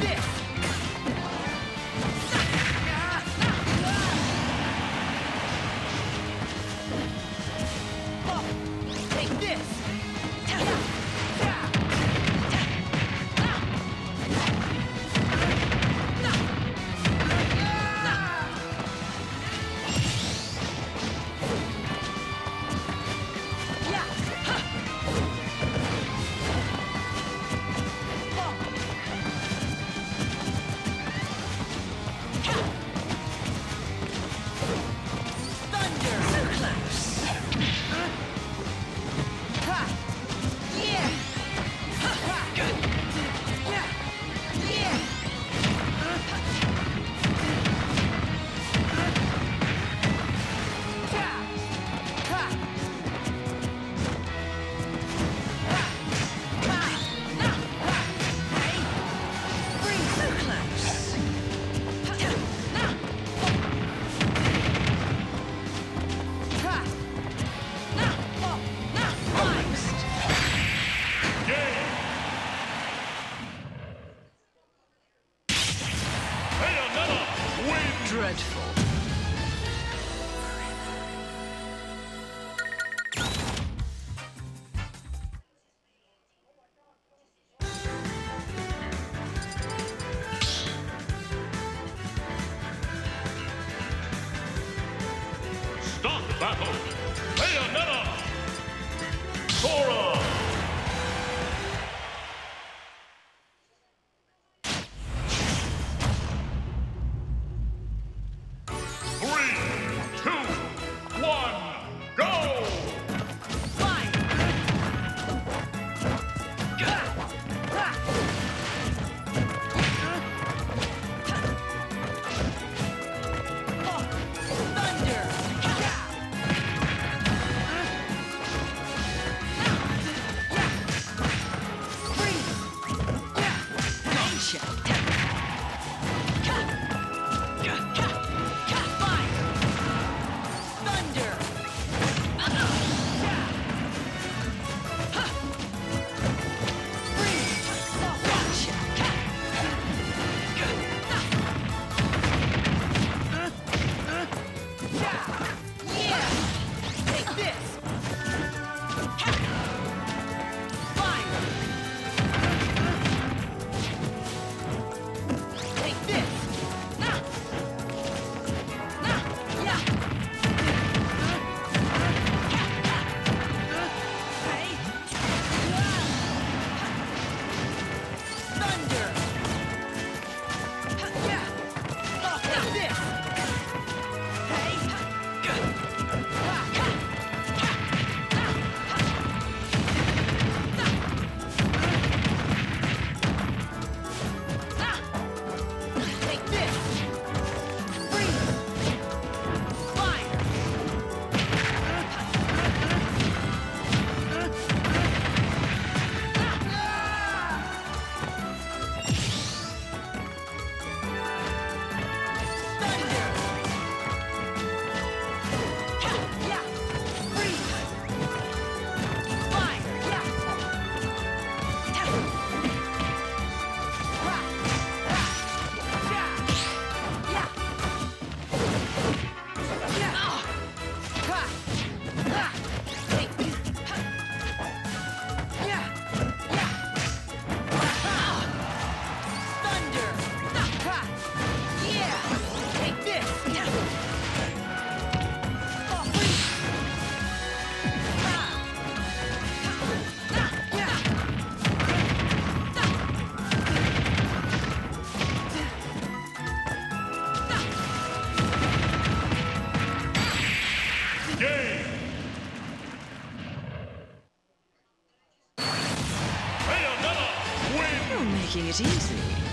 this! Coach, Bayonetta. Sora. You're making it easy.